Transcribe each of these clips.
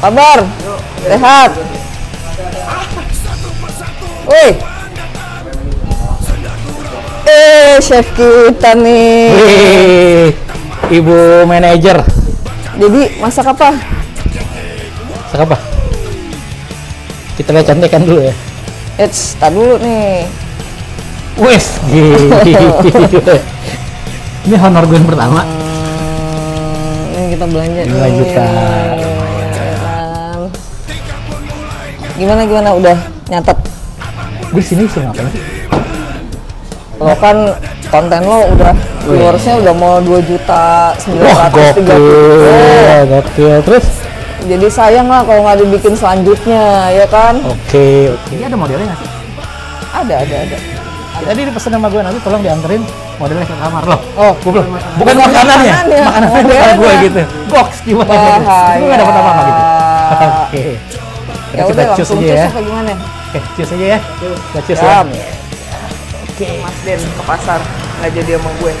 Kabar? Sehat? Woi. Eh, chef kita nih. Wih, Ibu manajer. Jadi masak apa? Masak apa? Kita lihat cantikan dulu ya. Eits, tar dulu nih. Wes, Ini honor gue yang pertama. Hmm, ini kita belanja 5 nih. juta. Gimana gimana udah nyatet? Gue sini sih ngapain sih? Lo kan konten lo udah viewersnya udah mau 2 juta Wah, 930 gokil, gokil. Terus? Jadi sayang lah kalau nggak dibikin selanjutnya, ya kan? Oke, oke. Ini ada modelnya nggak sih? Ada, ada, ada. Tadi dipesan sama gue nanti tolong dianterin modelnya ke kamar loh. Oh, Gue belum. Bukan makanannya, makanannya, makanannya bukan gue gitu. Box gimana? Gue nggak dapat apa-apa gitu. Oke. Ya kita udah cus langsung aja cus ya. apa gimana? Oke, cheers aja ya. Kita cheers ya. Siap. Oke. Mas Den ke pasar nggak jadi sama gue.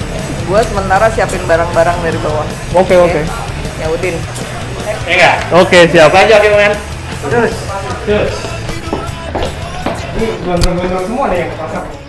Gue sementara siapin barang-barang dari bawah. Oke, oke. Ya Udin. Oke, siap. aja gimana? Terus. Terus. Ini gondrong-gondrong semua nih yang ke pasar.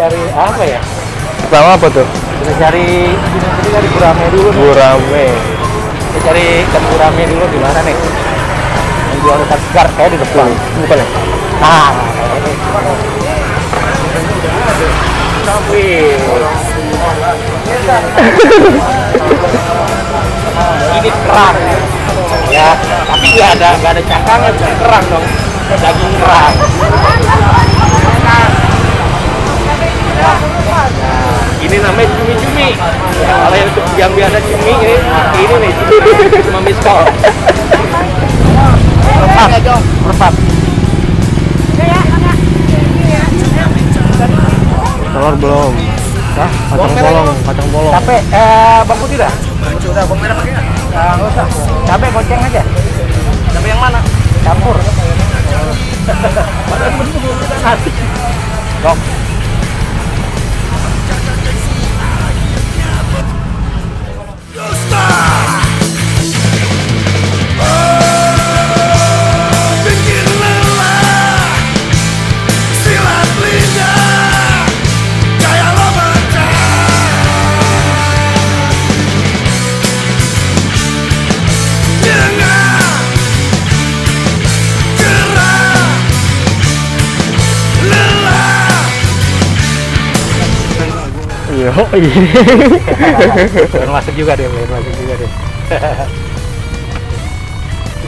Cari apa ya? Pertama apa tuh? Kita cari kita cari gurame dulu nih. Gurame. Kita cari ikan gurame dulu di mana nih? Yang jual ikan segar kayak di depan. Bukan ya? Nah, ini. Wih. ini kerang ya tapi nggak ada nggak ada cangkangnya bukan kerang dong daging kerang Nah, ini namanya cumi-cumi kalau yang, yang biasa cumi ini ini nih cumi cuma miskol Perpat, perpat. Telur belum. Hah? Kacang polong, kacang polong. Cabe, eh, bang putih dah? Udah, bawang merah pakai nggak? Nggak usah. Cabe goceng aja. Cabe yang mana? Campur. Dok. Iya, ini. Belum masuk juga deh, masuk juga deh.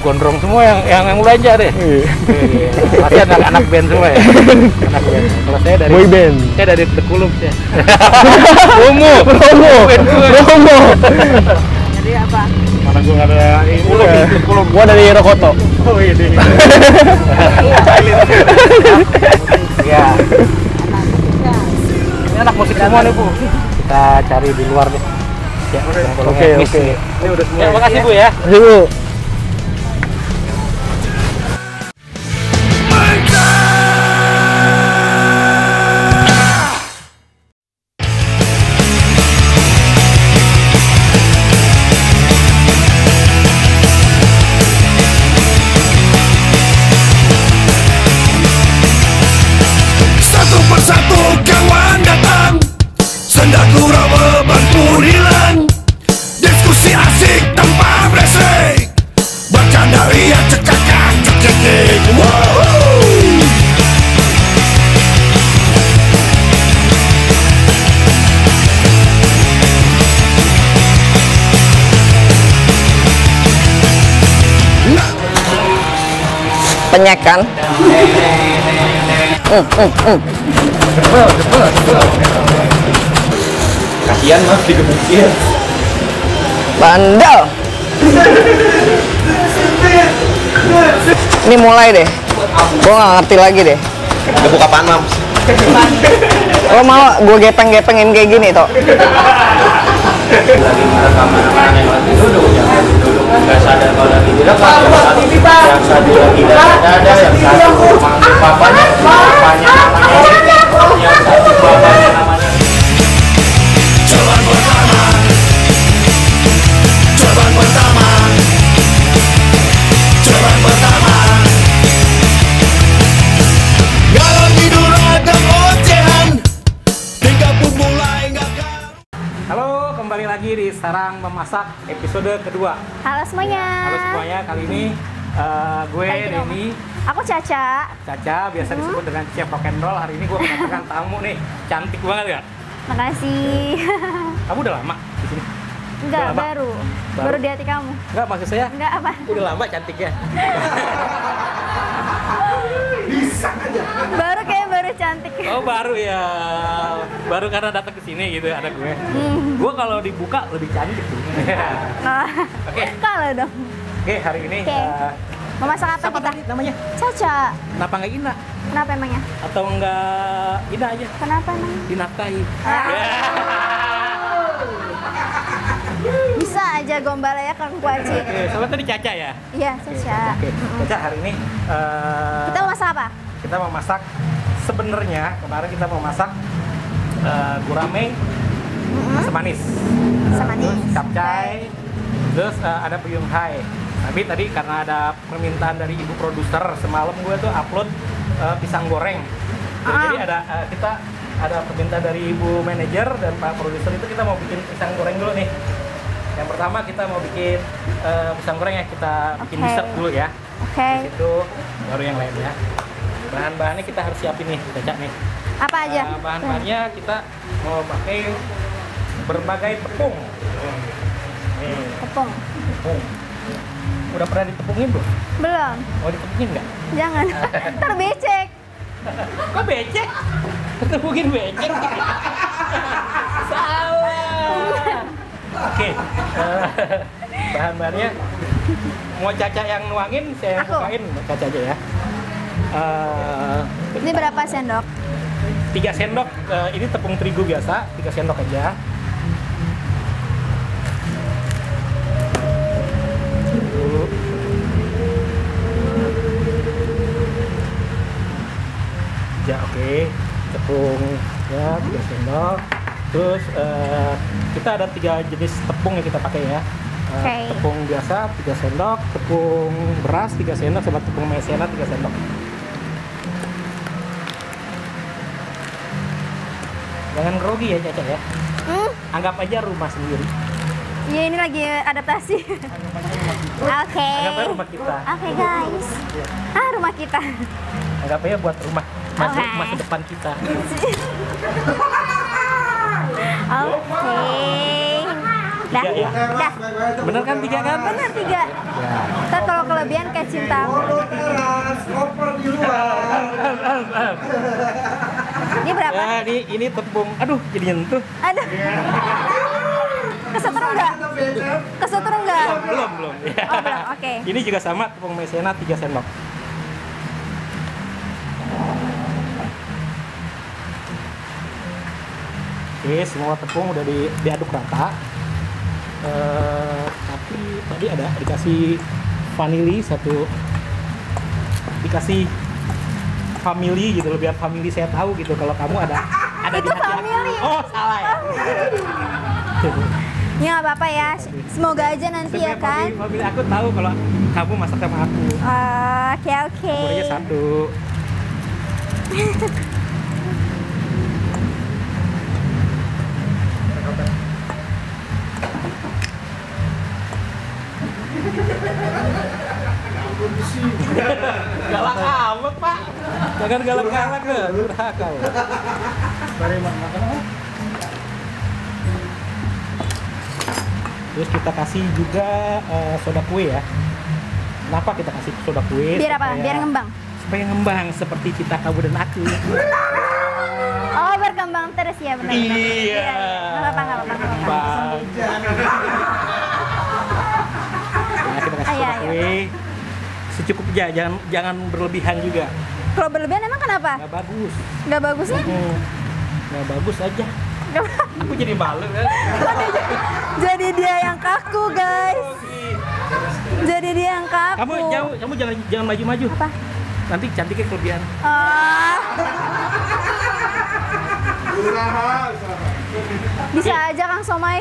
Gondrong semua yang yang, yang belanja deh. Iya. Pasti anak anak band semua ya. Anak band. Kalau saya dari Boy band. saya dari The Kulub ya. Promo. Band gue. Promo. Jadi apa? Mana gue nggak ada ini. Iya. Kulub. Gua dari Rokoto. Oh ini. ya. Ini anak musik semua nih bu. Kita cari di luar deh. Ya, Oke, oke. nih. Ini udah semua. Ya, makasih bu ya. Terima kasih, Bu. Penyek kan? Kasihan mas digebukin. Bandel. Ini mulai deh. Gue nggak ngerti lagi deh. Gebuk apaan, Mams? Lo mau gue gepeng-gepengin kayak gini toh? lagi nggak sadar kalau lagi direkam yang satu yang satu lagi dada dada yang satu manggil papanya papanya namanya yang satu papanya Memasak episode kedua. Halo semuanya. Halo semuanya, kali ini eh, gue Denny Aku Caca. Caca, biasa disebut dengan Chef Rock and Roll. Hari ini gue kedatangan tamu nih, cantik banget ya. Makasih. Kamu udah lama di sini? Enggak, lama? baru. Baru? baru. di hati kamu. Enggak, maksud saya Enggak apa? udah lama cantiknya. cantik. Oh baru ya, baru karena datang ke sini gitu ada gue. Gue kalau dibuka lebih cantik tuh. Nah, Oke. kalau dong. Oke, hari ini Oke. eh, Mau masak apa siapa kita? tadi namanya? Caca. Kenapa nggak Ina? Kenapa emangnya? Atau enggak Ina aja? Kenapa emang? Dinafkahi. Ah. Ya. Bisa aja gombal ya Kang Kuaci. Oke, sama tadi Caca ya? Iya, Caca. Oke, Caca hari ini eh, Kita mau masak apa? kita mau masak sebenarnya kemarin kita mau masak eh, gurame asam manis, Asam manis. terus capcay, terus eh, ada puyung hai. Tapi tadi karena ada permintaan dari ibu produser semalam gue tuh upload eh, pisang goreng. Jadi, Ah. jadi ada eh, kita ada permintaan dari ibu manajer dan pak produser itu kita mau bikin pisang goreng dulu nih. Yang pertama kita mau bikin eh, pisang goreng ya kita bikin Oke. dessert dulu ya. Oke. Habis itu baru yang lain ya. Bahan-bahannya kita harus siapin nih, Caca nih. Apa aja? Eh, bahan-bahannya kita mau pakai berbagai tepung. Nih, Tepung. tepung. Udah pernah ditepungin belum? Belum. Mau ditepungin nggak? Jangan. Ntar becek. Kok becek? Ketepungin becek? Salah. Oke, eh, bahan-bahannya mau Caca yang nuangin, saya Aku. bukain, Caca aja ya. Eh, Ini berapa sendok? 3 sendok eh, ini tepung terigu biasa 3 sendok aja Dulu. ya oke tepung ya 3 sendok terus eh, kita ada tiga jenis tepung yang kita pakai ya Oke. tepung biasa 3 sendok tepung beras 3 sendok sama tepung maizena 3 sendok jangan grogi ya Caca ya Hmm? anggap aja rumah sendiri Ya ini lagi adaptasi. Oke. anggap aja rumah kita Oke guys. Ah rumah kita. anggap aja buat rumah masa, Oke. masa depan kita Oke. Dah. Tiga ya? Dah. bener kan tiga kan Benar tiga. ya kalau kelebihan kayak cinta. Ini berapa? ya ini ini tepung aduh jadi nyentuh Aduh. Kesetrum nggak? Kesetrum nggak? belum belum ya. Oh, belum. Oke. ini juga sama tepung maizena 3 sendok Oke, semua tepung udah di, diaduk rata. Eh, tapi tadi ada dikasih vanili satu, dikasih family gitu loh biar family saya tahu gitu kalau kamu ada ada Itu di hati aku. family. Oh salah ya. Ya nggak apa-apa ya. Semoga aja nanti ya kan. family, family aku tahu kalau kamu masak sama aku. Oke oke. Umurnya satu. galak jangan galak-galak ke durhaka mak makan terus kita kasih juga eh, soda kue ya kenapa kita kasih soda kue Biar apa? Supaya- Biar ngembang. supaya ngembang seperti cita kamu dan aku Oh berkembang terus ya benar. Iya. Apa-apa nggak apa-apa. apa-apa. Nah, kita kasih Ayo, soda ayo. kue. secukupnya jangan jangan berlebihan juga Kalau berlebihan emang kenapa? nggak bagus Nggak bagusnya? hmm. nggak bagus aja aku jadi malu kan Jadi dia yang kaku guys. Jadi dia yang kaku. kamu jauh kamu jangan jangan maju maju Apa? nanti cantiknya kelebihan Ah. Bisa aja Kang Somai.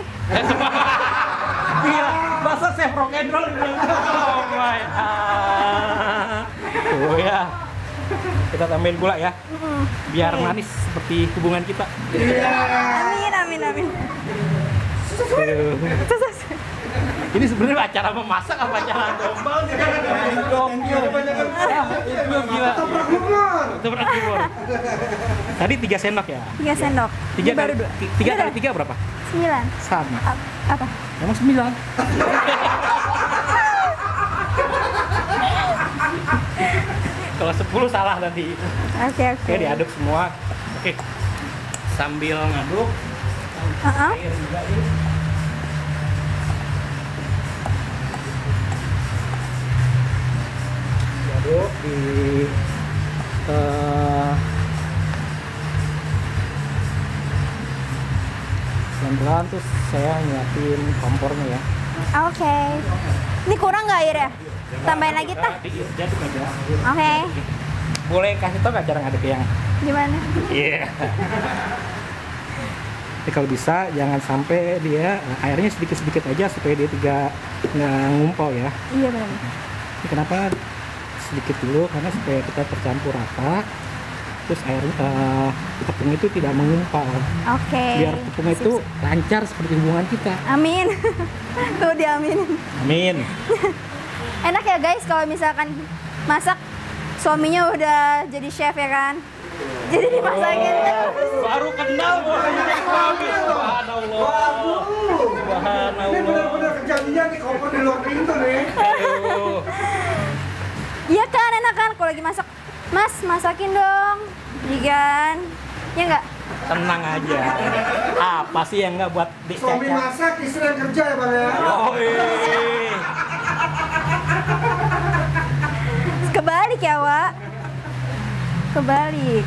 Gila, masa chef rock and roll bilang, oh my ah. Oh ya. Kita tambahin gula ya. Biar manis seperti hubungan kita. Amin amin amin. Ini sebenarnya acara memasak apa acara gombal sih? Gombal. Itu gila. Itu kumur. Tadi tiga sendok ya? Tiga sendok. Tiga baru dua. tiga kali tiga berapa? Sembilan. Sama. Apa? Emang sembilan? Kalau sepuluh salah nanti. Oke oke. Oke, diaduk semua. Oke. Sambil ngaduk, Heeh. air juga ini. Diaduk di eh, pelan-pelan terus saya nyiapin kompornya ya. Oke. Ini kurang nggak airnya? Tambahin lagi tah. Oke. Boleh kasih tau nggak cara ngaduk yang Gimana? Iya. Jadi kalau bisa jangan sampai dia airnya sedikit-sedikit aja supaya dia tidak ngumpul ya. Iya benar. Ini kenapa sedikit dulu karena supaya kita tercampur rata. Terus air eh, tepung itu tidak mengumpal. Oke. Biar tepung itu lancar seperti hubungan kita. Amin. Tuh diaminin. Amin. Enak ya guys kalau misalkan masak suaminya udah jadi chef ya kan? Jadi dimasakin terus. Baru kenal gua jadi suami. Subhanallah. Subhanallah. kejadian di kompor di luar pintu nih. Iya kan enak kan kalau lagi masak. Mas masakin dong. Iya kan? Ya enggak? Tenang aja. Apa sih yang nggak buat Suami masak, istri yang kerja ya bang ya. Oh, eh. Kebalik ya, Wak. Kebalik.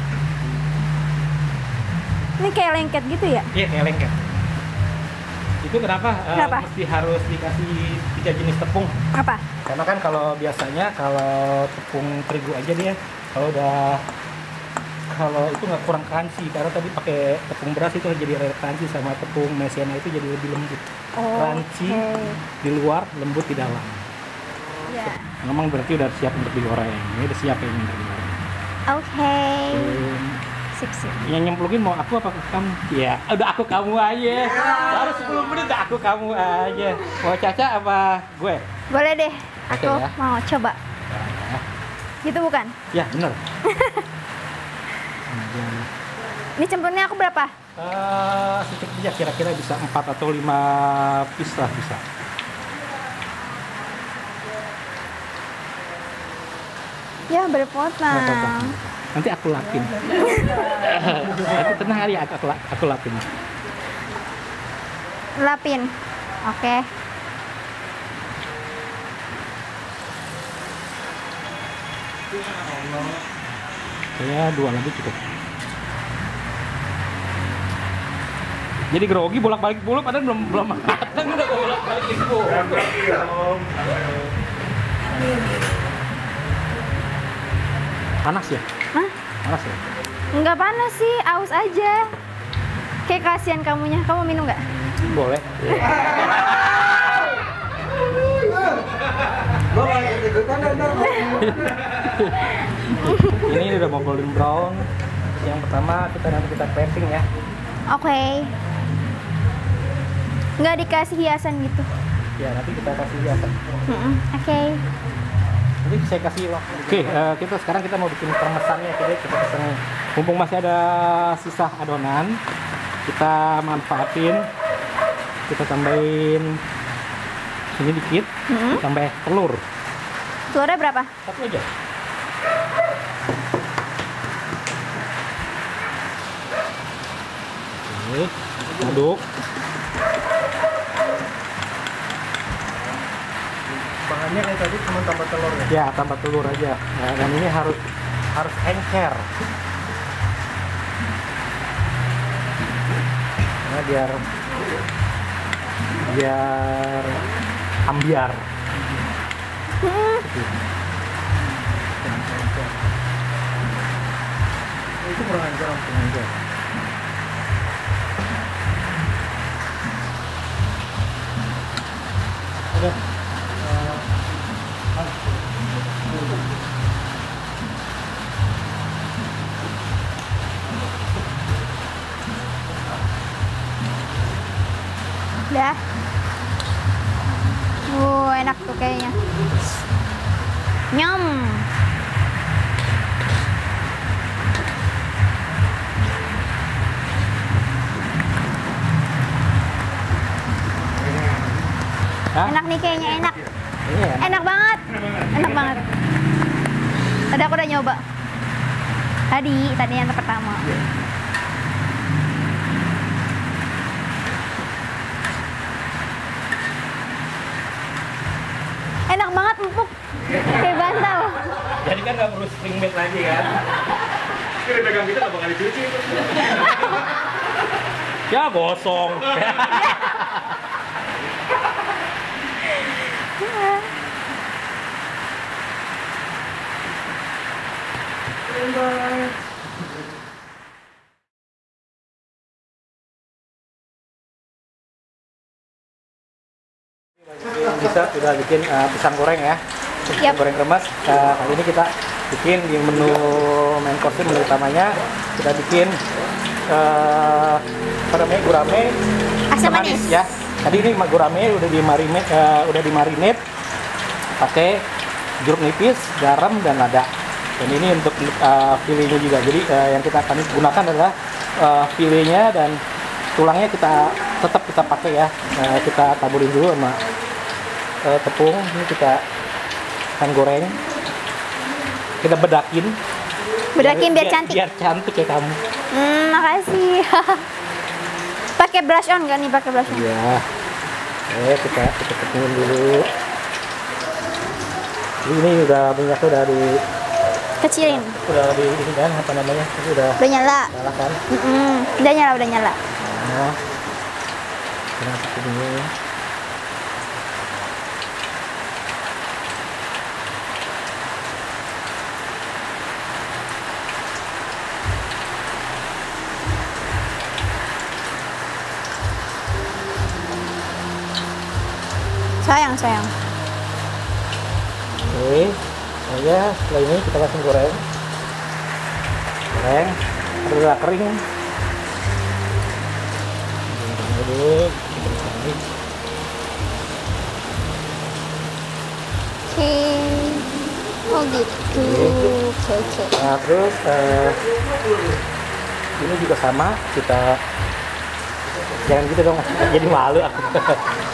Ini kayak lengket gitu ya? Iya kayak lengket. Itu kenapa, eh, Kenapa? mesti harus dikasih tiga jenis tepung? Apa? Karena kan kalau biasanya kalau tepung terigu aja dia kalau udah kalau itu nggak kurang crunchy karena tadi pakai tepung beras itu jadi rada crunchy sama tepung mesiana itu jadi lebih lembut. Crunchy Oke. di luar, lembut di dalam. Ya. Memang berarti udah siap untuk digoreng. Ini udah siap ini untuk digoreng. Oke. Hmm. Sip sip. Yang nyemplungin mau aku apa kamu? Ya, udah aku kamu aja. Baru 10 menit udah aku kamu aja. Mau Caca apa gue? Boleh deh. Aku ya. mau coba. Gitu bukan? Ya, bener. Ini cemplungnya aku berapa? Eh, secukupnya kira-kira bisa 4 atau 5 piece lah bisa. Ya apa-apa. berpotong. Nanti aku lapin. Nanti tenang aja aku, aku, aku lapin. Lapin. Oke. Ya, dua lagi cukup. Jadi grogi bolak-balik mulu padahal belum belum matang udah bolak-balik mulu. Panas ya? Hah? Panas ya? Enggak panas sih, aus aja. Kayak kasihan kamunya. Kamu minum nggak? Boleh. Ini udah mau golden brown. Yang pertama kita nanti kita plating ya. Oke. Nggak dikasih hiasan gitu. Ya nanti kita kasih hiasan. Mm-mm. Oke. Nanti saya kasih waktu. Oke, eh, kita sekarang kita mau bikin pemesannya. Jadi kita pesen. Mumpung masih ada sisa adonan, kita manfaatin. Kita tambahin ini dikit, Mm-mm. tambah telur Telurnya berapa? satu aja. Oke, aduk. Bahannya kayak tadi cuma tambah telur ya? Ya, tambah telur aja. Nah, dan ini harus harus encer. Nah, biar biar ambiar. Itu kurang ajar, kurang ajar. Udah. Udah. Uh, enak tuh kayaknya. Nyam. Hah? Enak nih kayaknya enak. Iya. Enak banget. Enak banget. Tadi aku udah nyoba. Tadi, tadi yang pertama. Enak banget empuk. Kayak bantal. Jadi bed lagi kan? Kira pegang kita nggak bakal dicuci itu. Ya gosong. Bisa sudah bikin eh, pisang goreng ya. Pisang Yap. goreng remas. Eh, kali ini kita bikin di menu main course menu utamanya kita bikin apa namanya gurame Asam manis. ya. Tadi ini gurame udah dimarinate eh, udah dimarinate pakai jeruk nipis, garam dan lada. Dan ini untuk uh, filenya juga. Jadi eh, yang kita akan gunakan adalah eh, filenya dan tulangnya kita tetap kita pakai ya. Nah, kita taburin dulu sama eh, tepung. Ini kita akan goreng. Kita bedakin. Bedakin biar cantik. Biar cantik ya kamu. Hmm, makasih. pakai brush on gak nih pakai brush on? Iya. Oke, kita kita tepunin dulu. Ini udah minyaknya udah di Kecilin. udah di ini kan apa namanya? Ini udah Udah nyala. nyala kan? Mm-mm. Udah nyala, udah nyala. Nah, kita dulu. Sayang, sayang. Oke, nah ya setelah ini kita langsung goreng. Goreng, harus udah kering. Dulu. Oke. Oh gitu. Oke, oke. Nah terus eh, ini juga sama kita jangan gitu dong jadi malu aku.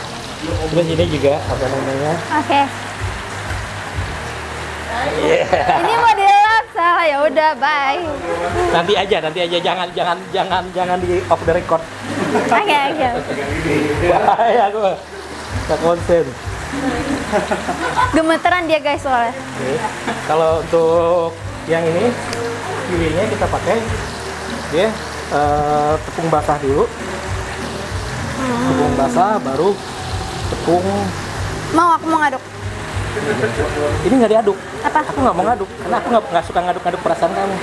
terus ini juga apa namanya? Oke. Iya. Ini mau dilap salah ya udah bye. Nanti aja, nanti aja jangan jangan jangan jangan di off the record. Oke, oke. Bahaya aku. Nggak konsen. Gemeteran dia guys soalnya. Oke. Kalau untuk yang ini pilihnya kita pakai ya eh, tepung basah dulu. Tepung basah baru tepung Mau aku mau ngaduk. ini nggak diaduk. Apa? Aku nggak mau ngaduk karena aku nggak suka ngaduk-ngaduk perasaan kamu.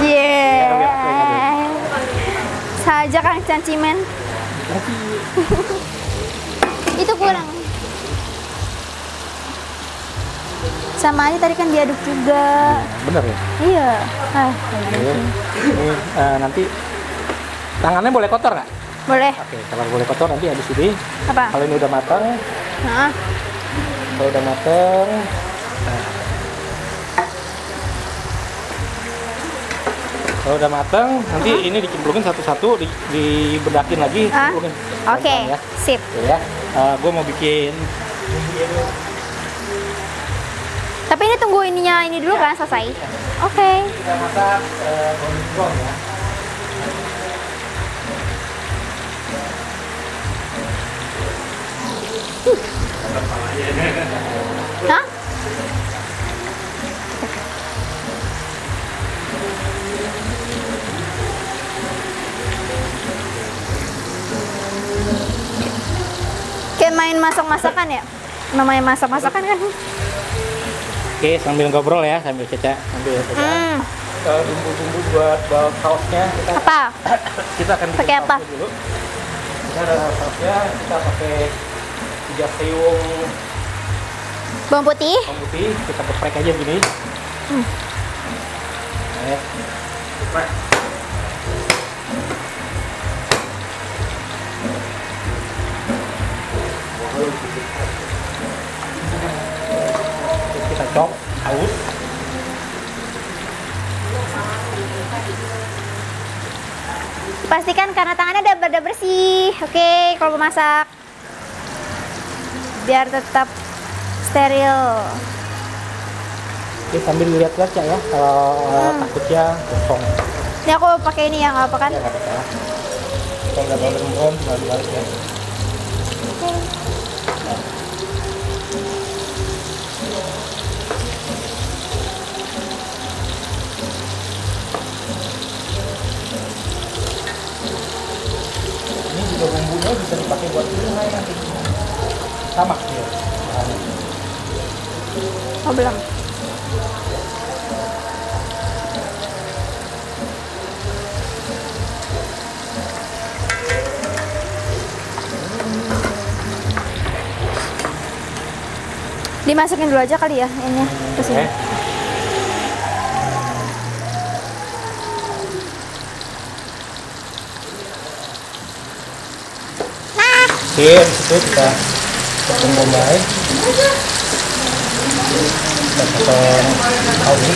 Yeah. Saja Kang Cancimen. Itu kurang. Sama aja tadi kan diaduk juga. Bener ya. Iya. Ah. Ini eh, nanti tangannya boleh kotor nggak? Boleh. Oke, kalau boleh kotor nanti habis ini. Apa? Kalau ini udah matang, Nah, kalau udah matang, nah. kalau udah matang, nanti ini dicemplungin satu-satu, di, dibedakin lagi. Oke, Pelan-pelan ya. sip. Oke ya. gue mau bikin Tapi ini tunggu ininya ini dulu kan selesai. Oke. kita masak eh, brown ya. Hah? Kayak main masak-masakan ya? Namanya masak-masakan kan? Oke, sambil ngobrol ya, sambil ceca, sambil ceca. Hmm. Bumbu-bumbu buat buat sausnya kita apa? kita akan pakai apa? Dulu. Kita ada sausnya, kita pakai tiga sayung Bawang putih? bawang putih, kita geprek aja gini. Hmm. Nah, geprek. Terus kita chop halus Pastikan karena tangannya udah bersih. Oke, kalau mau masak. Biar tetap steril. Oke, sambil lihat kaca ya kalau uh, takutnya kosong Ini aku pakai ini ya, nggak apa kan? ya nggak apa-apa. Kalau nggak mau berembun tinggal dibalik ya ini juga bumbunya bisa dipakai buat gulai nanti sama ya. Oh, belum. Dimasukin dulu aja kali ya ini ke sini. Oke. Oke, di situ kita potong bombay. Potong saus.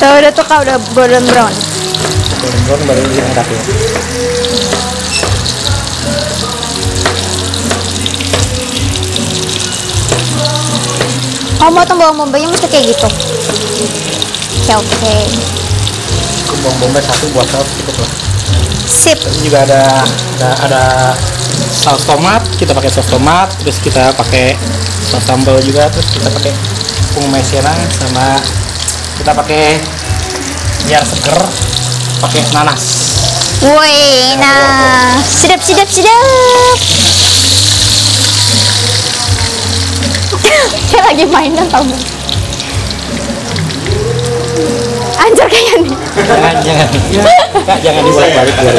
Tuh udah tuh kak udah golden brown. Brown baru diangkat ya. Kamu potong bawang bombaynya mesti kayak gitu. Oke oke. Bawang bombay satu buat saus cukup lah. Sip. Ini juga ada ada ada saus tomat, kita pakai saus tomat, terus kita pakai saus sambal juga, terus kita pakai tepung mesena sama kita pakai biar seger pakai nanas. Woi, nah, sedap sedap sedap. Kayak lagi mainan tau gak? Anjir kayaknya nih. Jangan jangan. Kak, jangan dibolak balik biar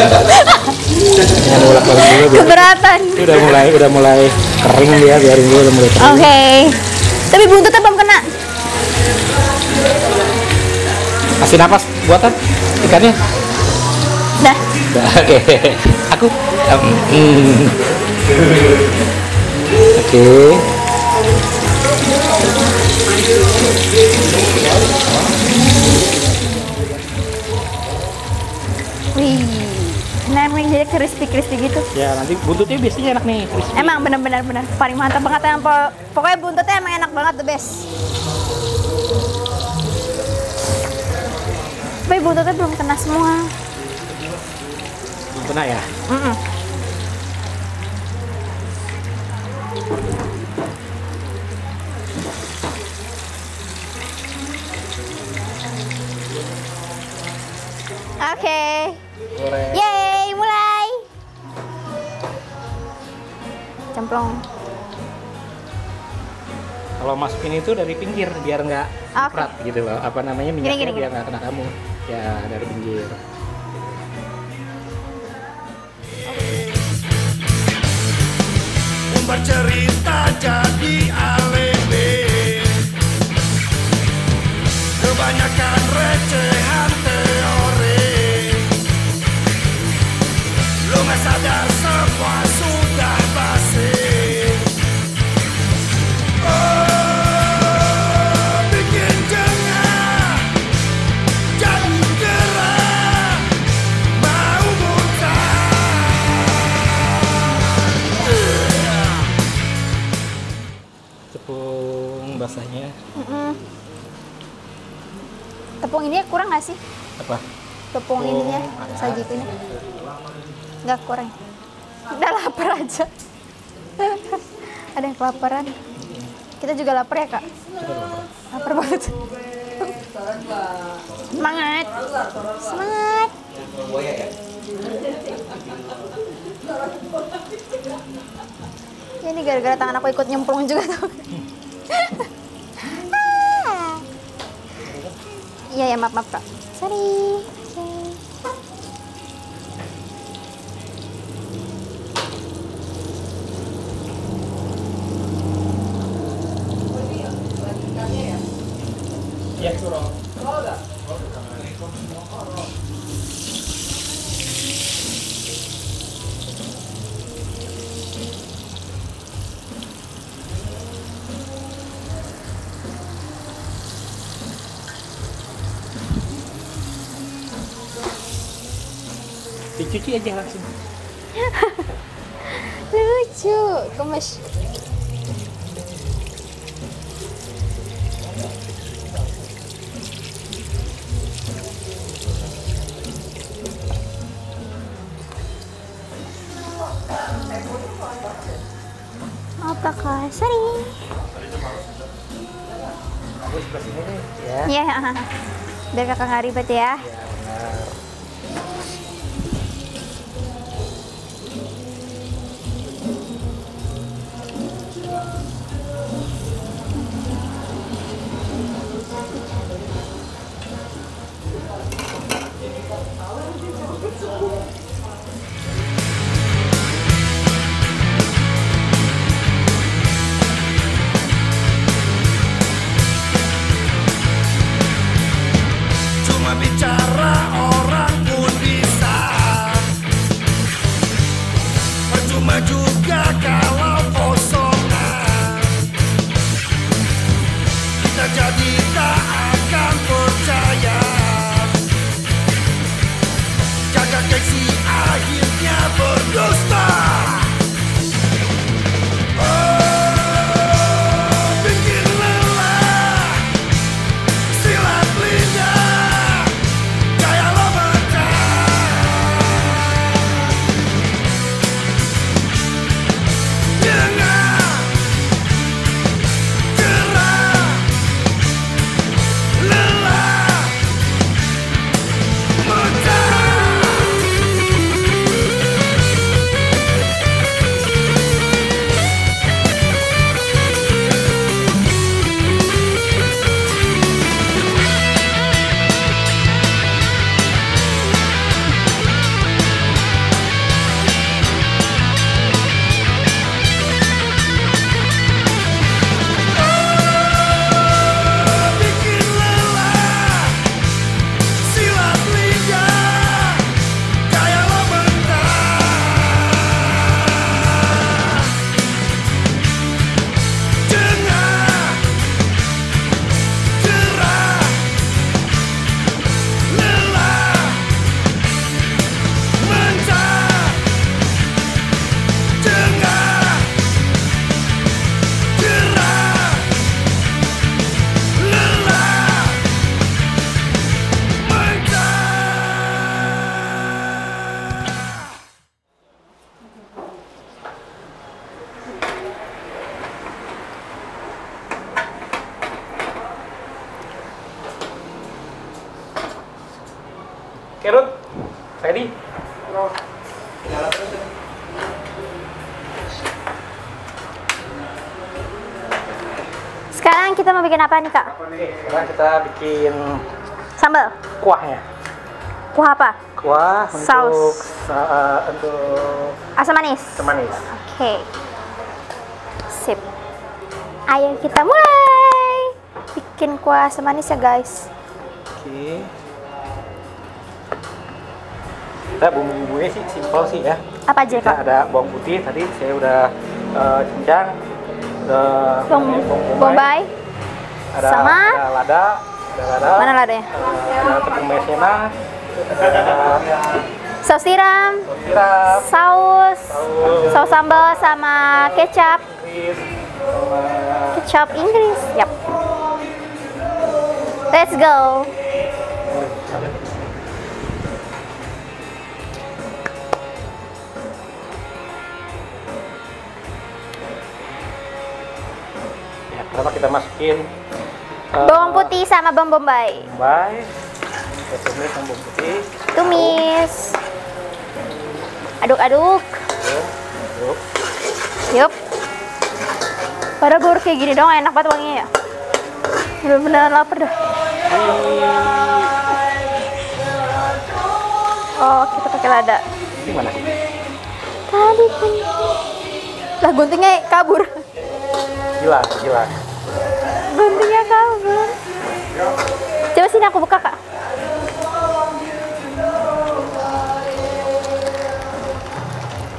jangan dibolak balik dulu Keberatan. Ini udah mulai udah mulai kering dia biarin dulu udah mulai kering. Oke. Tapi buntutnya belum kena. Kasih napas buatan ikannya. Dah. Udah, Oke, aku. em, hmm. Oke. Wih. Nah, emang jadi crispy-crispy gitu. Ya nanti buntutnya biasanya enak nih. crispy. Emang bener-bener bener paling mantap banget yang po- pokoknya buntutnya emang enak banget the best. Tapi buntutnya belum kena semua. Belum kena ya. Mm-mm. Oke. Goreng. Yeay, mulai. Cemplong. Kalau masukin itu dari pinggir biar nggak berat gitu loh. Apa namanya minyaknya gini, gini. biar nggak kena kamu. Ya dari pinggir. Bercerita jadi alebe Kebanyakan recehan Tepung ini kurang nggak sih? apa? tepung ininya saji ini. Nggak kurang. Udah lapar aja. Ada yang kelaparan? Kita juga lapar ya kak? Lapar banget. Semangat. Semangat. Ini gara-gara tangan aku ikut nyemplung juga tuh Iya ya maaf maaf kak. Sorry. Dicuci aja langsung. Lucu, gemes. Apakah sorry? Aku sebelah sini nih ya. Ya, biar kakak nggak ribet ya. Bikin apa nih kak? Sekarang kita bikin Sambal. kuahnya. Kuah apa? Kuah Saus. untuk uh, untuk Asam manis. semanis. Oke. Sip. Ayo kita mulai bikin kuah asam manis ya guys. Oke. Kita bumbu-bumbunya sih simpel sih ya. Apa aja Kita kak? ada bawang putih tadi saya udah uh, cincang, udah bawang bombay ada, sama? ada lada ada lada. Mana lada ya ada tepung maizena saus tiram saus saus, sambal sama kecap. Kecap Inggris yep let's go. Ya, kenapa kita masukin? Eh, Bawang putih sama bawang bombay. bombay. Kita tumis sama bawang putih. Tumis. Aduk-aduk. Aduk. Yup. Pada gue kayak gini dong enak banget wanginya ya. Bener-bener lapar dah. Oh, kita pakai lada. Ini mana? Tadi. Lah guntingnya kabur. Gila, gila. Coba sini aku buka kak.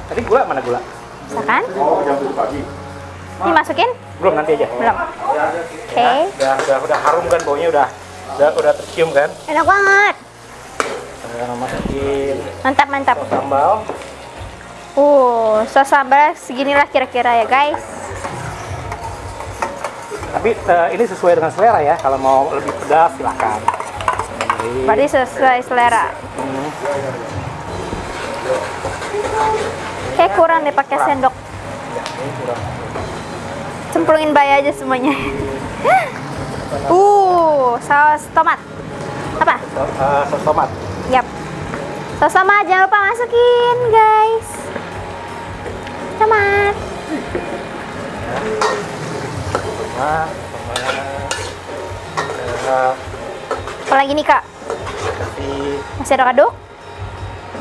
Tadi gula mana gula? Misalkan. Oh, jam 7 pagi. Ini masukin? Belum nanti aja. Belum. Oke. Udah, udah, udah harum kan baunya udah, udah, udah tercium kan? Enak banget. Masukin Mantap mantap. sambal. Uh, sos sambal seginilah kira-kira ya guys. Tapi eh, ini sesuai dengan selera ya. Kalau mau lebih pedas silakan. Jadi, Berarti sesuai selera. hmm, Kayak kurang deh pakai sendok. Cemplungin bay aja semuanya. uh, saus tomat. Apa? Eh, saus tomat. Yap. Saus tomat jangan lupa masukin, guys. Tomat. Eh, Apa lagi nih, Kak? kasih Masih aduk-aduk?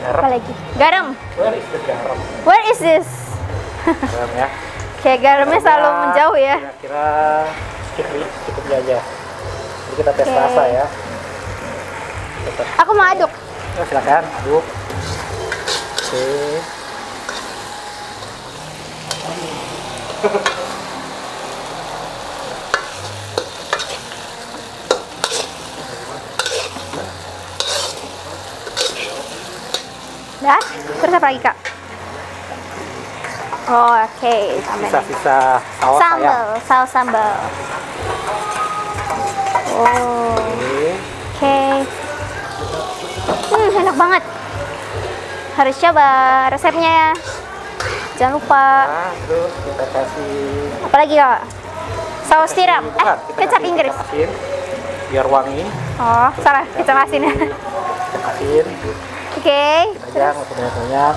Apa garam. lagi? Garam. Where is the garam? Where is this? Garam ya. Kayak garamnya selalu menjauh ya. Kira-kira cukup cukup aja. Jadi kita tes Oke. rasa ya. Tetap. Aku mau aduk. Oh, silakan aduk. Oke. Dah? Terus apa lagi, Kak? Oh, oke, tambahin. Sisa-sisa saus. Sambal, saus sambal. Oh, Oke. oke. Hmm, enak banget. Harus coba resepnya ya. Jangan lupa. Nah, terus kita kasih Apa lagi, Kak? Saus tiram. Eh, kecap Inggris. kecap asin biar wangi. Oh, salah, kecap asin. Asin. Oke, banyak-banyak.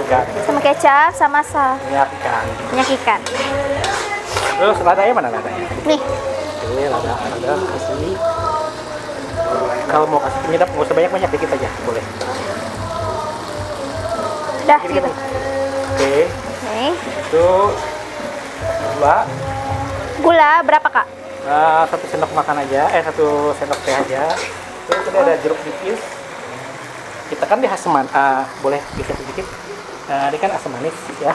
Ikan. sama kecap, sama sa Minyak ikan. minyak ikan. Terus ladanya mana ladanya? Nih, Oke, lada, lada kasih. Kalau mau kasih penyedap nggak usah banyak-banyak dikit aja, boleh. dah gitu. Oke, Oke. itu gula Gula berapa, Kak? eh, satu sendok makan aja, eh satu sendok teh aja. Terus tadi ada jeruk nipis. Kita kan di asam man- ah, boleh geser sedikit. Nah, ini kan asam manis ya.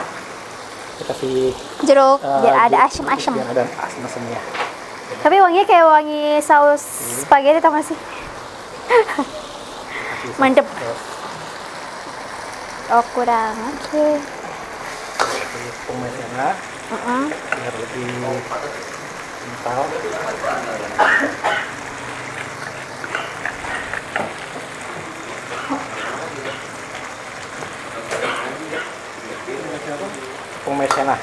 Kita kasih Jeruk, eh, biar ada asam-asam. nipis, Biar ada asam-asamnya. Tapi wanginya kayak wangi saus spaghetti tau gak sih? Mantep. Oh kurang, oke. kasih pemaisena Mm-mm. biar lebih kental. Tepung maizena.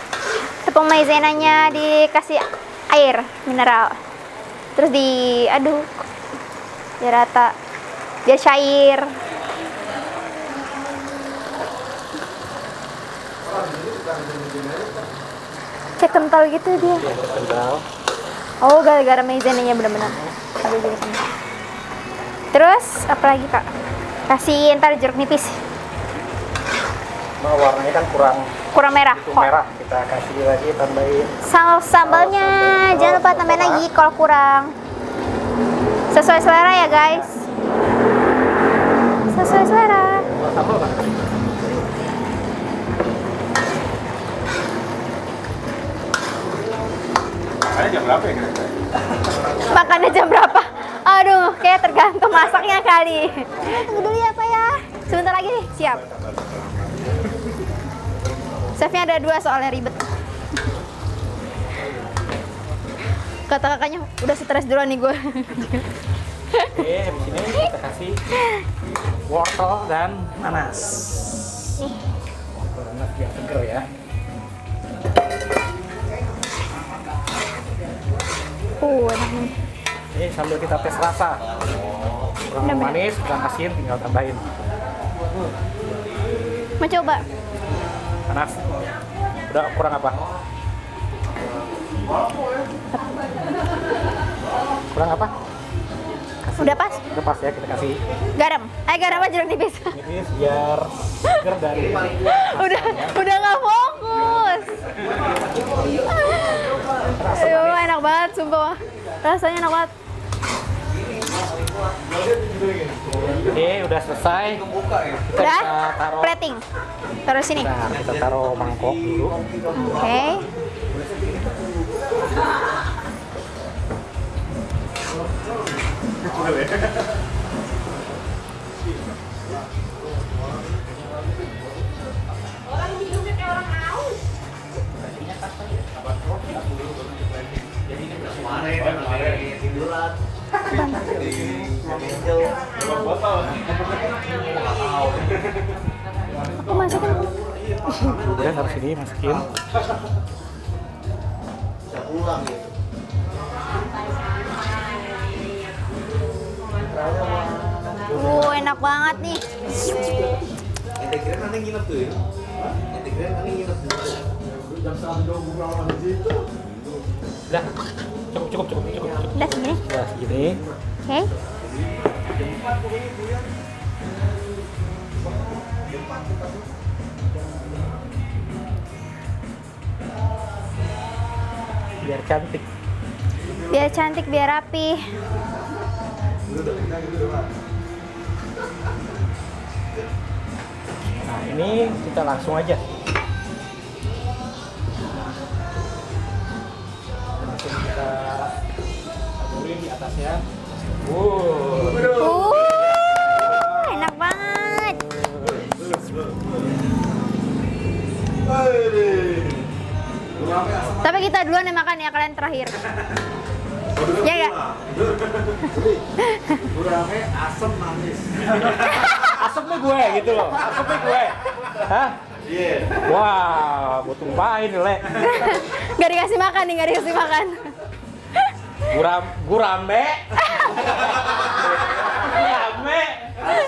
Tepung maizenanya dikasih air mineral. Terus diaduk. Biar rata. Biar cair. Kayak kental gitu dia. Ya, kental. Oh, gara-gara maizenanya sini. Terus apa lagi kak? Kasih ntar jeruk nipis, Nah, warnanya kan kurang kurang merah. itu merah. Kita kasih lagi tambahin Saus sambalnya jangan lupa tambahin lagi kalau kurang. Sesuai selera ya guys. Sesuai selera. oh, sambal? Makanya jam berapa ya kira-kira? Makannya jam berapa? Aduh, kayak tergantung masaknya kali. Tunggu dulu ya Pak ya. Sebentar lagi nih, siap. Chefnya ada dua soalnya ribet. Kata kakaknya udah stres duluan nih gue. Oke, habis ini kita kasih wortel dan nanas. Nih. Wortel dan nanas biar seger ya. Uh, enak nih. Ini sambil kita tes rasa. Kurang Bener-bener. manis, kurang asin, tinggal tambahin. Mau coba? Panas. Udah kurang apa? Kurang apa? Udah pas? Udah pas ya kita kasih Garam. Eh garam aja jeruk nipis. nipis biar seger dan udah udah nggak fokus. Ayo, enak banget sumpah. Rasanya enak banget. Oke, udah selesai. Kita Udah? taruh Plating. Taruh sini. Bentar, kita taruh mangkok dulu. Oke. Aku masukin. Udah taruh sini, masukin. Uh, enak banget nih. Ente kira nanti nginep tuh ya? Ente kira nanti nginep tuh. Udah. Cukup, cukup, cukup, cukup, cukup. Udah segini. Udah segini. Oke. Biar cantik. Biar cantik, biar rapi. Nah, ini kita langsung aja. Kita taburin di atasnya. Wow. Uh, enak banget. Tapi kita duluan yang makan ya, kalian terakhir. Ya enggak? Kurangnya asam manis. Asapnya gue gitu loh. Asapnya gue. Hah? Iya. Wah, gue tumpahin Le. Gak dikasih makan nih, gak dikasih makan. Guram, gurame. Gurame.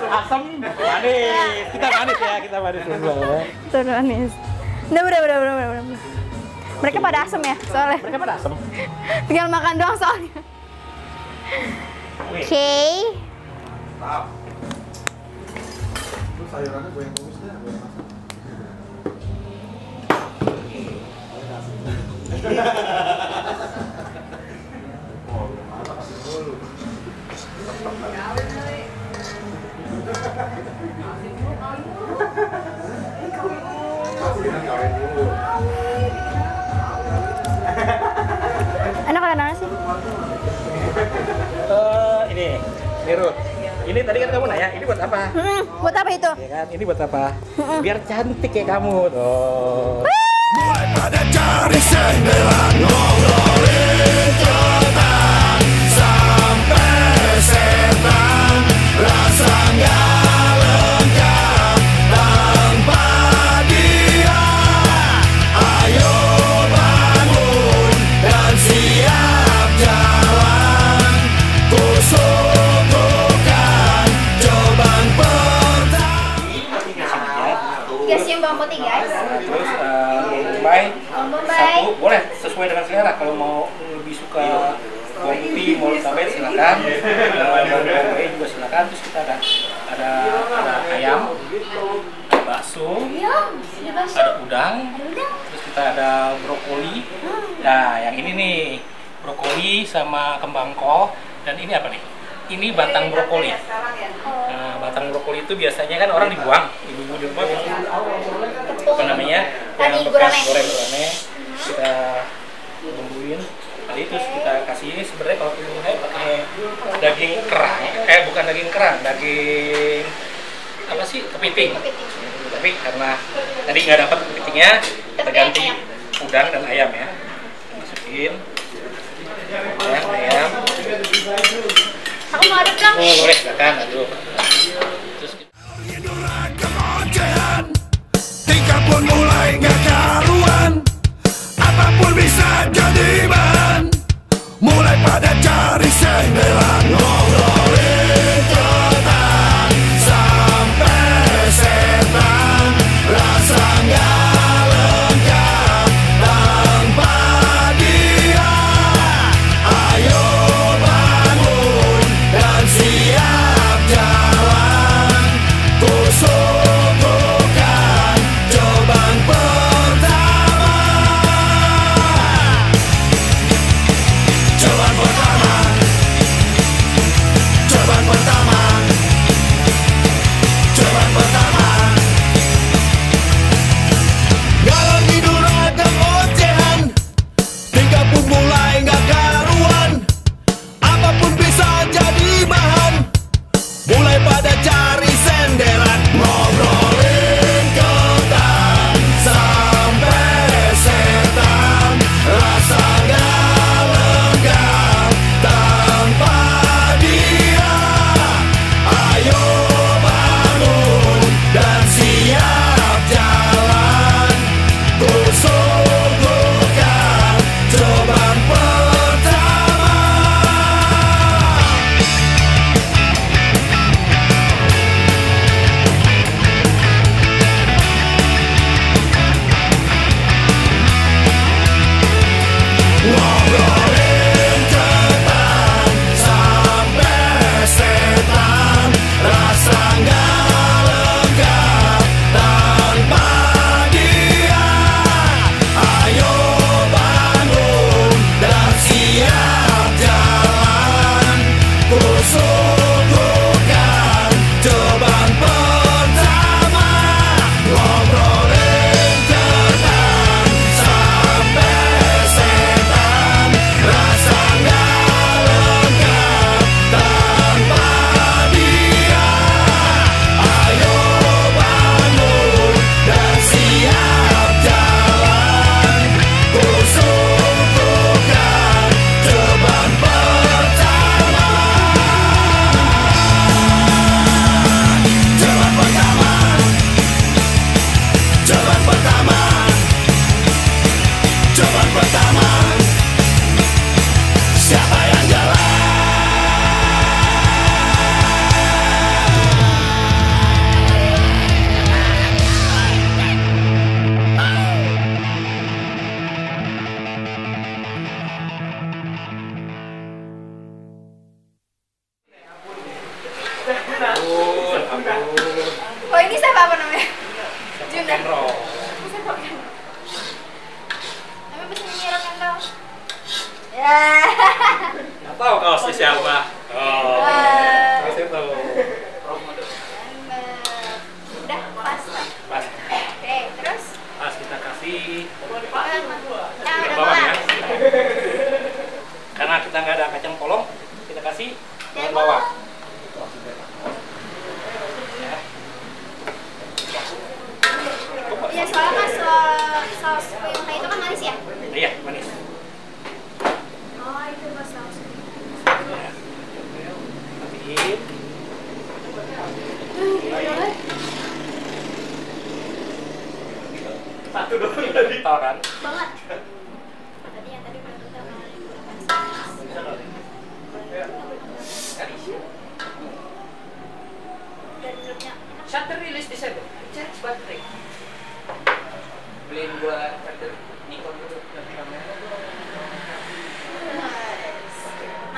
Asam, manis. Kita manis ya, kita manis dulu ya. Tuh manis. Udah, udah, udah, udah, udah, udah. Mereka pada asem ya, soalnya. Mereka pada asam. Tinggal makan doang soalnya. Oke. sayurannya gue yang tumisnya, gue yang masak. Eh, ini, Nirut. Ini tadi kan kamu nanya, ini buat apa? Hmm, buat apa itu? Ya kan, ini buat apa? Biar cantik kayak kamu tuh. Mulai pada cari senderan ngobrolin tentang sampai setan rasa nggak Terus bombay Bombay. satu boleh sesuai dengan selera. Kalau mau lebih suka putih mau cabai silakan. Bombay juga silakan. Terus kita ada ada ada ayam ada bakso ada udang. Terus kita ada brokoli. Nah yang ini nih brokoli sama kembang kol dan ini apa nih? Ini batang brokoli. Nah batang brokoli itu biasanya kan orang dibuang. Ibu-ibu di rumah apa namanya yang bekas goreng gurame kita bumbuin tadi terus kita kasih ini sebenarnya kalau pilih saya pakai daging kerang. Eh bukan daging kerang daging apa sih? Kepiting. Tapi karena tadi nggak dapat kepitingnya kita ganti udang dan ayam ya. Masukin. Udang ayam. Aku mau aduk dong. oh boleh silakan. Aduk bisa jadi bahan. Mulai pada cari senderan ngobrol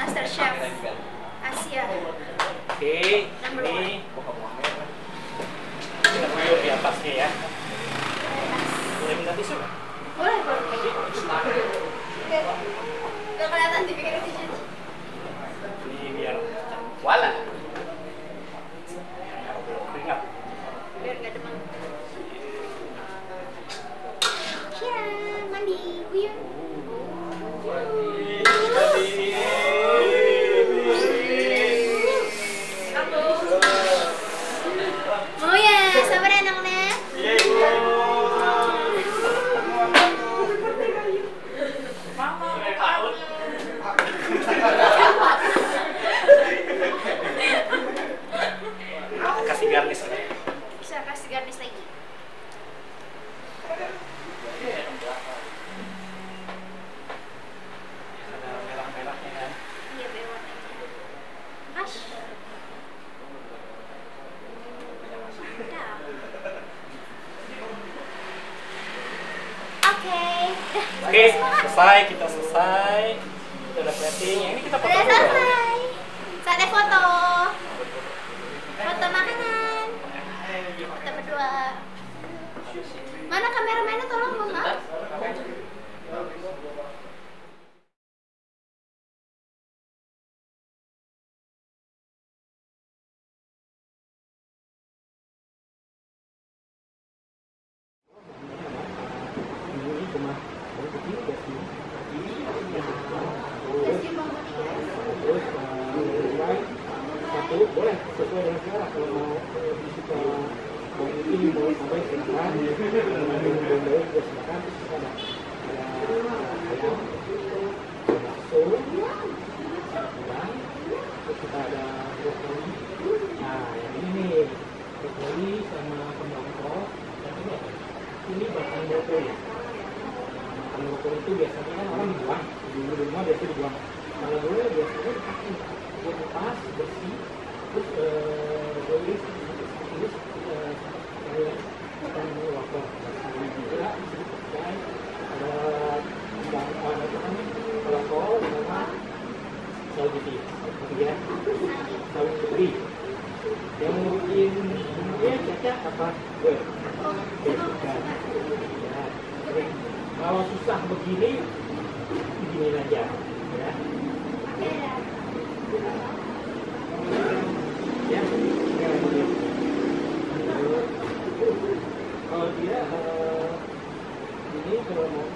Master Chef kan? Asia. Oke, ini buka-buka. Kita di atasnya ya. selesai kita selesai. Kita udah plating ini kita potong dulu. menang tembakau artinya ini bahan rokok ya bahan itu biasanya kan orang dibuang di rumah biasanya dibuang kalau gue biasanya dipakai gue lepas bersih terus gue tulis tulis akan waktu ada ada yang Iya. apa? Kalau susah begini, begini aja. Ya. Ya. ya, ya. Kalau dia eh, ini kalau mau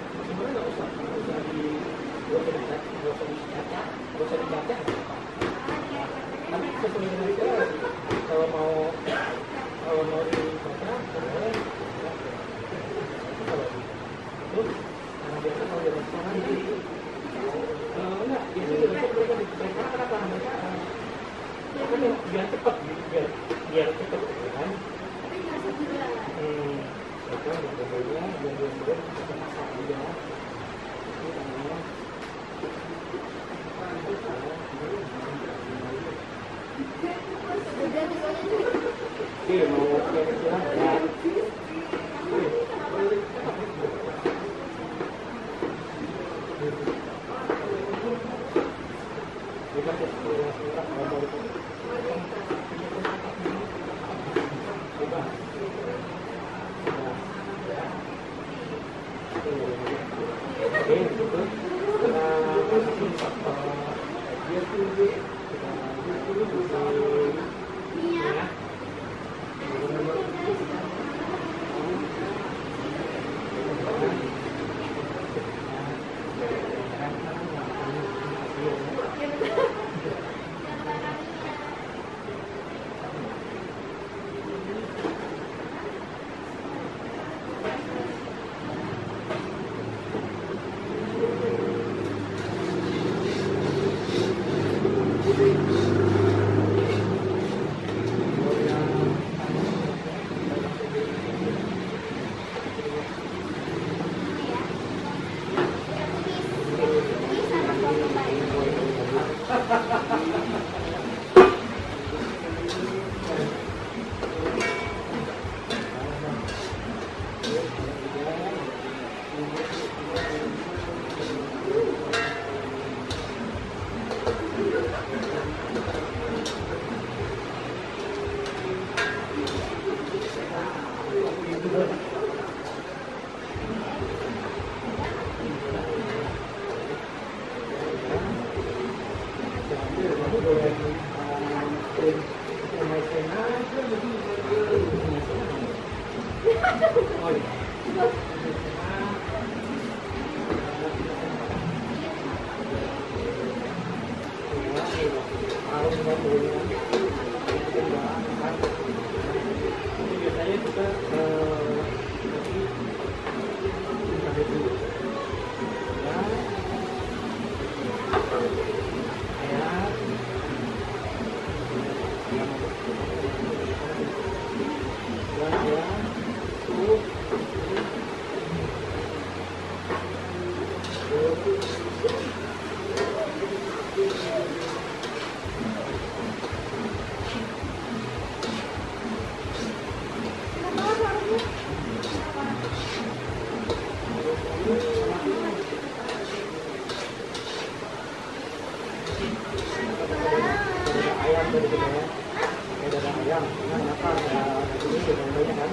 trường mới là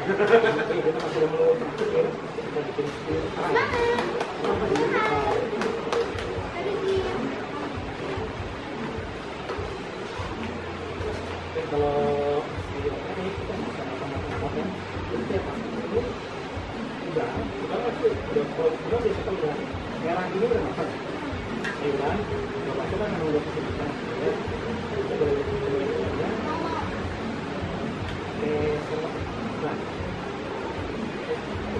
kalau ini kita masih udah kalau udah biasa udah merah ini udah masak ya kan udah masak kan udah ke sini kan udah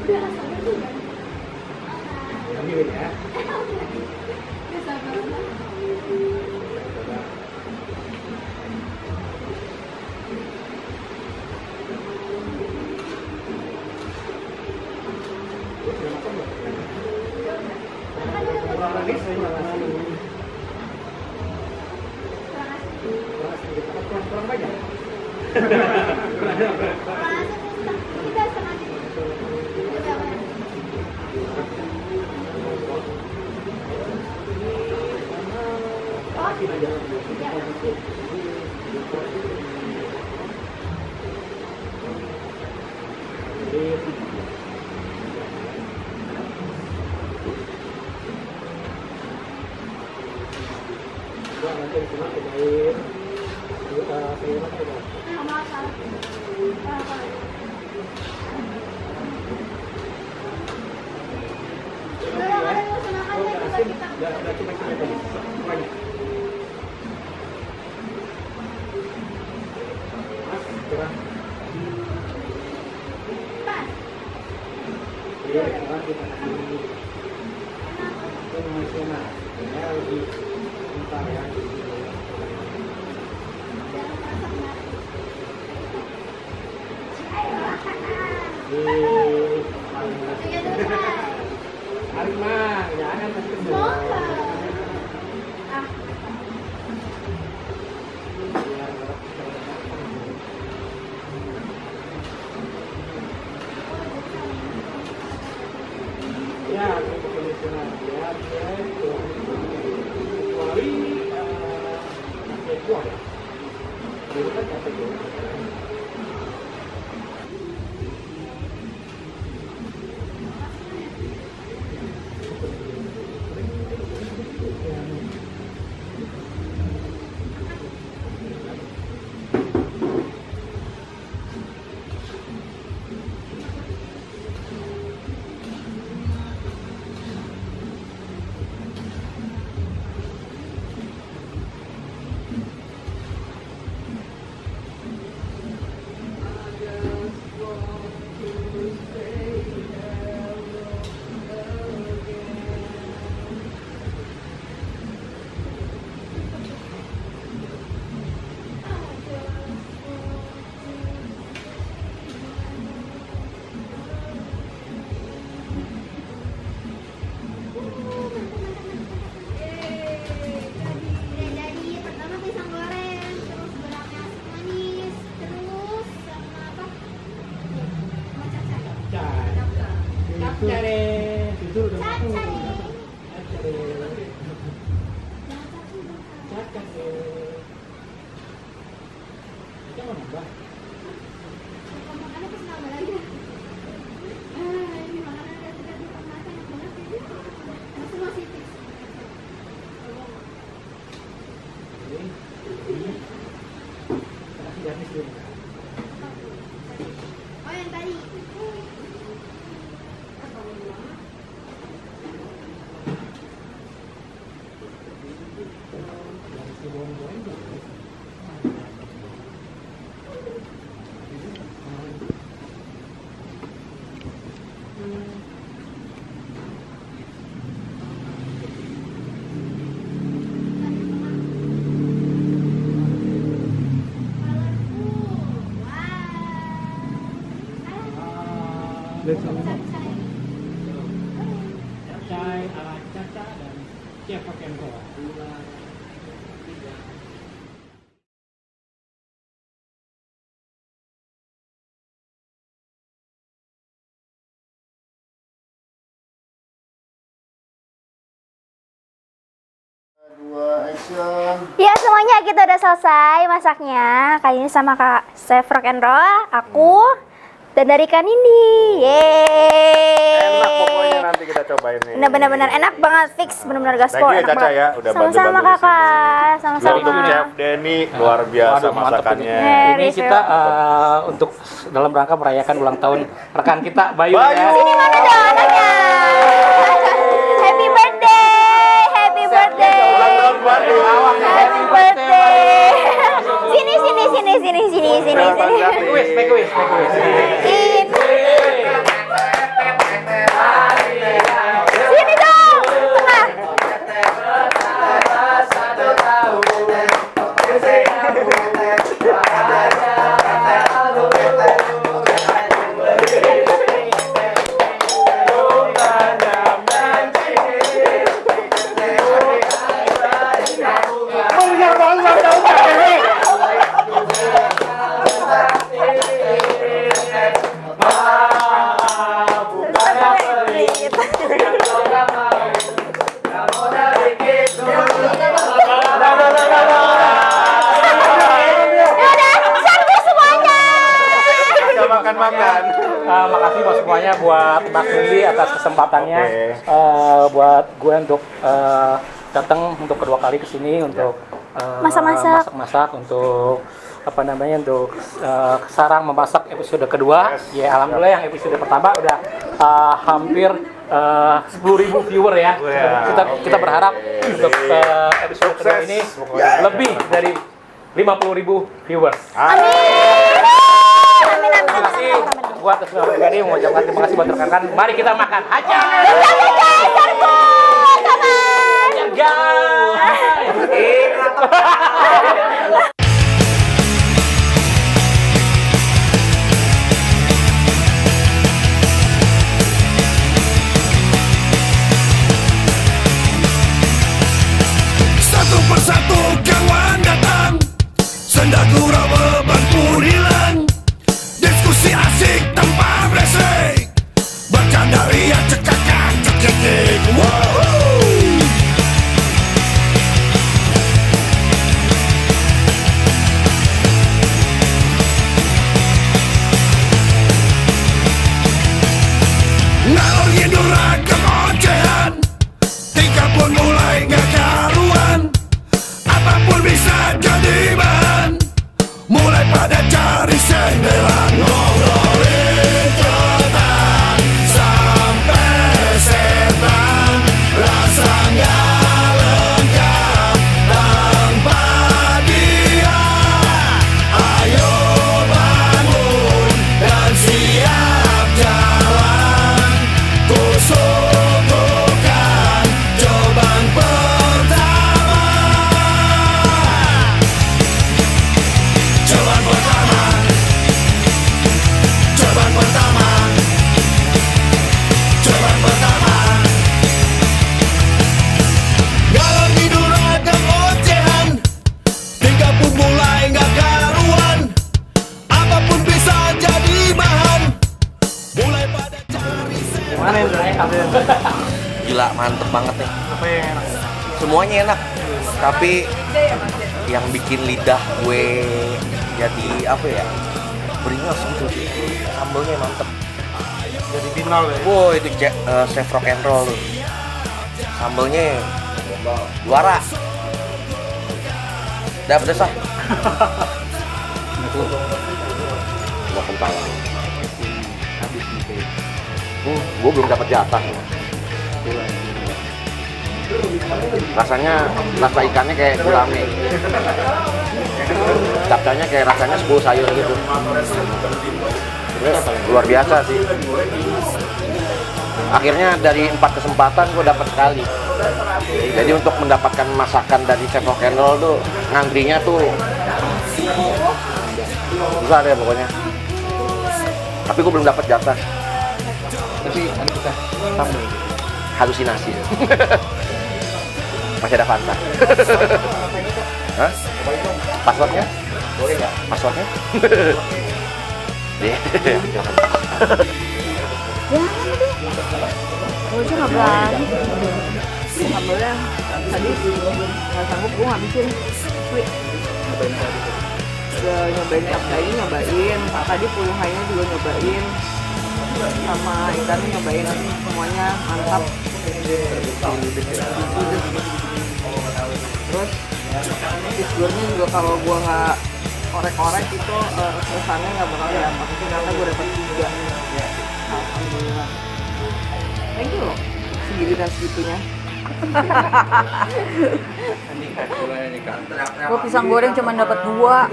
Yeah. Ya semuanya kita udah selesai masaknya. Kali ini sama Kak Chef Rock and Roll, aku dan dari Kak Nindi. Yeay. Enak pokoknya nanti kita cobain nih. Bener bener enak banget fix bener-bener gaspol Thank you ya, Caca, ya, udah Sama-sama kakak, sama-sama. Untuk Chef Denny luar biasa mantap masakannya. ini. Kita eh, untuk dalam rangka merayakan ulang tahun rekan kita Bayu, Bayu. ya. Ini mana dong anaknya? Happy birthday, happy birthday. Ulang tahun Bayu. Happy birthday. Sini sini sini sini sini sini sini. Make a wish, make a wish, make a wish. Makasih buat semuanya buat Mas Lili atas kesempatannya Oke. Eh, buat gue untuk eh, datang untuk kedua kali ke sini untuk eh, Masak-masak. masak-masak untuk apa namanya untuk eh, sarang memasak episode kedua. Ya alhamdulillah yang episode pertama udah eh, hampir eh, 10.000 viewer ya. Wah, kita kita oke. berharap untuk eh, episode kedua ini Pokoknya. lebih dari 50.000 viewers. Terima kasih buat semua pribadi mengucapkan terima kasih buat rekan-rekan. Mari kita makan. Aja. Satu persatu kawan datang. Sendaku beban pun hilang Gila mantep banget nih. Semuanya enak. Tapi yang bikin lidah gue jadi apa ya? Beringas gitu. Sambelnya mantep. Jadi final ya. Wow itu eh, chef rock and roll tuh. Sambelnya juara. Udah pedes ah. Mau kentang. Hmm, gue belum dapat jatah. Rasanya rasa ikannya kayak gurame. Capcanya kayak rasanya sepuluh sayur gitu. Luar biasa sih. Akhirnya dari empat kesempatan gue dapat sekali. Jadi untuk mendapatkan masakan dari Chef Roll tuh ngantrinya tuh susah deh pokoknya. Tapi gue belum dapat jatah. Tapi ada kita tamu. Halusinasi. Masih ada Fanta. Hah? Passwordnya? Boleh nggak? Passwordnya? Gue sih nggak berani. Nggak boleh. Tadi nggak sanggup gue ngabisin. Wih. Udah nyobain capcay nyobain. Tadi puluh hainya juga nyobain. Sama ikannya nyobain semuanya mantap. Terus fish nya juga kalau gue nggak korek-korek itu eh, kesannya nggak bakal dapat. Ternyata gue dapat tiga. Alhamdulillah. Thank you loh. Segini dan segitunya. Gue pisang goreng cuma dapat dua.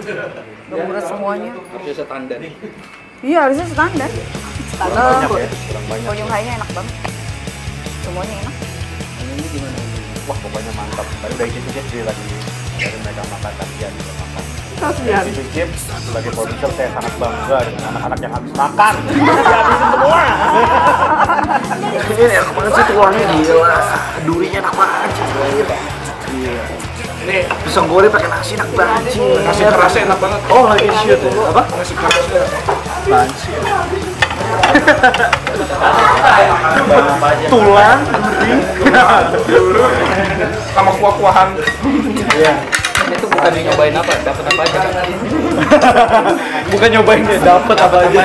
Gak murah semuanya. Harusnya standar. Iya harusnya standar. Standar. Bonyong hainya enak banget. Semuanya enak. Ini gimana? Wah pokoknya mantap. Tadi udah icip-icip sih lagi dari mereka makan kasihan juga makan. Kasihan. Icip-icip sebagai produser saya sangat bangga dengan anak-anak yang habis makan. Dihabisin semua. Ini enak banget sih tuangnya gila. Durinya enak banget. Iya. Ini pisang goreng pakai nasi enak banget sih. Nasi kerasnya enak banget. Oh lagi shoot ya? Apa? Nasi kerasnya. Banci. Tulang, penting. Sama kuah-kuahan. Iya. Itu tadi nyobain apa? Dapat apa aja? Bukan nyobain deh, dapet apa aja.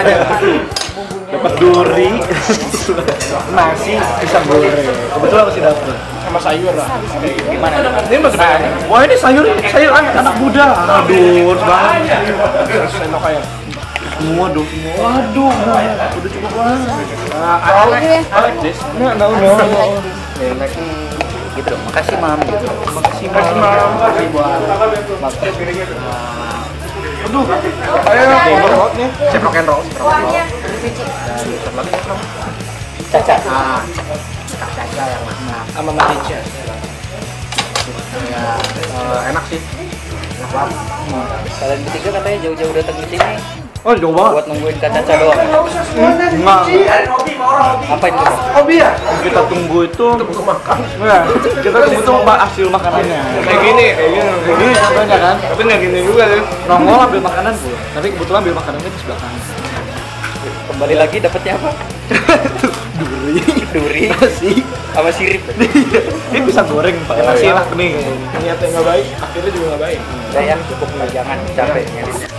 Dapat duri, nasi, pisang goreng. Kebetulan masih dapet. Sama sayur lah. Gimana? Ini masih banyak. Wah ini sayur, sayur anak, anak muda. Aduh, banget. Sendok aja. Semua dong. Waduh, udah cukup banget. Nah, no, no, no. Gitu dong. Makasih mam. Makasih, Mam. Makasih buat Aduh, ayo. Chef rock and roll. Caca. Sama Mbak. Ya, eh, enak sih. Kalian bertiga katanya jauh-jauh datang ke sini Oh, jauh banget. buat nungguin Kak Caca doang. Enggak. Apa itu? Hobi ya? Kita tunggu itu untuk makan. Ya, kita tunggu tuh mbak hasil makanannya. Kayak gini, kayak gini, kayak gini contohnya kan. Tapi nggak gini juga sih. Nongol ambil makanan pun. Tapi kebetulan ambil makanannya di sebelah kanan. Kembali lagi dapatnya apa? Duri, Duri nasi. sama sirip. Ini bisa goreng pakai nasi enak nih. Niatnya nggak baik, akhirnya juga nggak baik. Udah ya, cukup jangan capek nyarinya.